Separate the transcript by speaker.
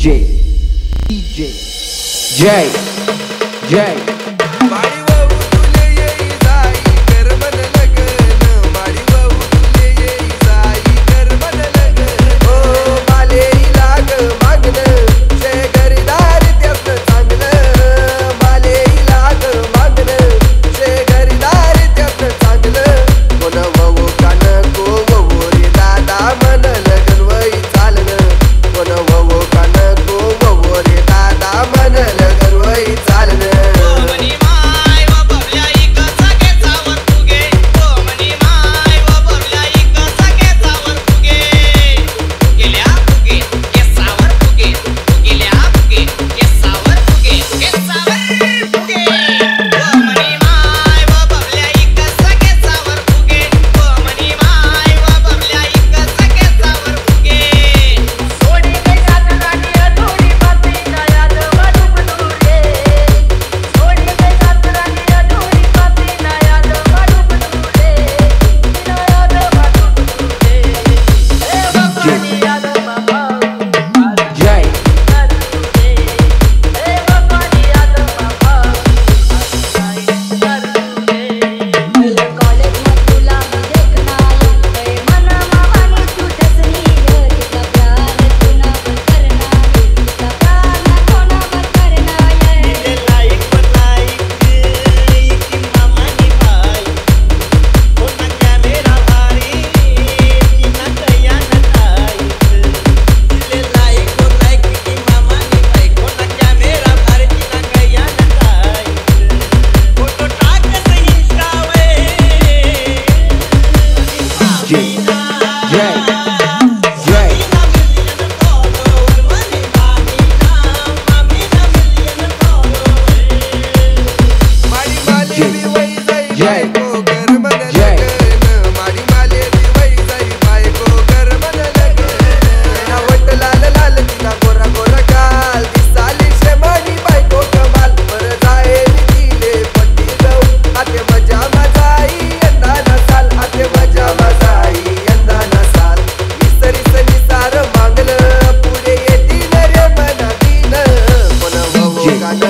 Speaker 1: DJ DJ J. J Yeah.